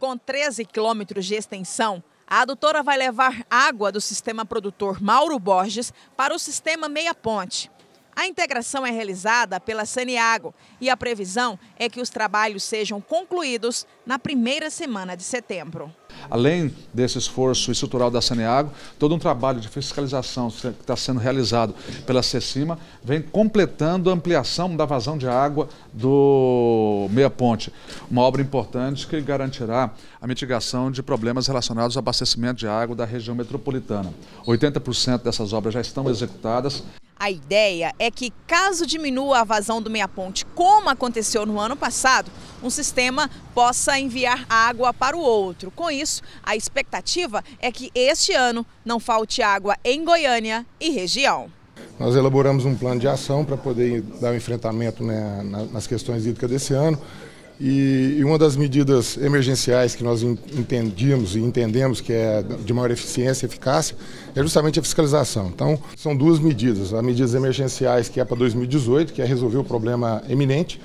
Com 13 quilômetros de extensão, a adutora vai levar água do sistema produtor Mauro Borges para o sistema Meia Ponte. A integração é realizada pela Saniago e a previsão é que os trabalhos sejam concluídos na primeira semana de setembro. Além desse esforço estrutural da Saneago, todo um trabalho de fiscalização que está sendo realizado pela CECIMA vem completando a ampliação da vazão de água do Meia Ponte. Uma obra importante que garantirá a mitigação de problemas relacionados ao abastecimento de água da região metropolitana. 80% dessas obras já estão executadas. A ideia é que, caso diminua a vazão do Meia Ponte, como aconteceu no ano passado, um sistema possa enviar água para o outro. Com isso, a expectativa é que este ano não falte água em Goiânia e região. Nós elaboramos um plano de ação para poder dar um enfrentamento né, nas questões hídricas desse ano. E, uma das medidas emergenciais que nós entendíamos e entendemos que é de maior eficiência e eficácia é justamente a fiscalização. Então, são duas medidas. As medidas emergenciais, que é para 2018, que é resolver o problema eminente,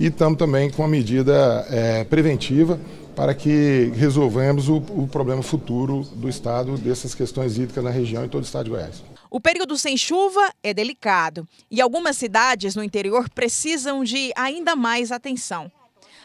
e estamos também com a medida é, preventiva para que resolvamos o, o problema futuro do Estado dessas questões hídricas na região e todo o Estado de Goiás. O período sem chuva é delicado e algumas cidades no interior precisam de ainda mais atenção.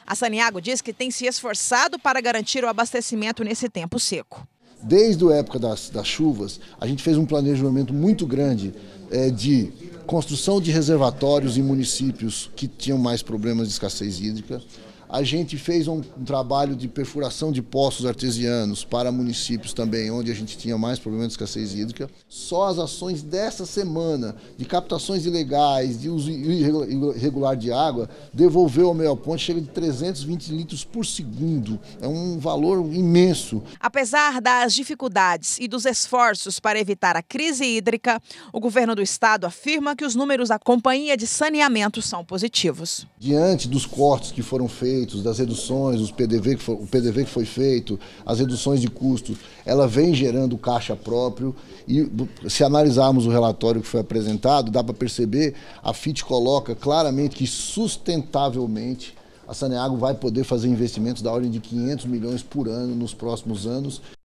A Saniago diz que tem se esforçado para garantir o abastecimento nesse tempo seco. Desde a época das, das chuvas, a gente fez um planejamento muito grande é, de construção de reservatórios em municípios que tinham mais problemas de escassez hídrica, a gente fez um, um, trabalho de perfuração de poços artesianos para municípios também, onde a gente tinha mais problemas de escassez hídrica. Só as ações dessa semana, de captações ilegais, de uso irregular de água, devolveu ao meio ponte chega de 320 litros por segundo. É um valor imenso. Apesar das dificuldades e dos esforços para evitar a crise hídrica, o governo do estado afirma que os números da companhia de saneamento são positivos. Diante dos cortes que foram feitos, feitos, das reduções, os PDV que foi, o PDV que foi feito, as reduções de custos, ela vem gerando caixa próprio. E se analisarmos o relatório que foi apresentado, dá para perceber, a FIT coloca claramente que sustentavelmente a Saneago vai poder fazer investimentos da ordem de 500 milhões por ano nos próximos anos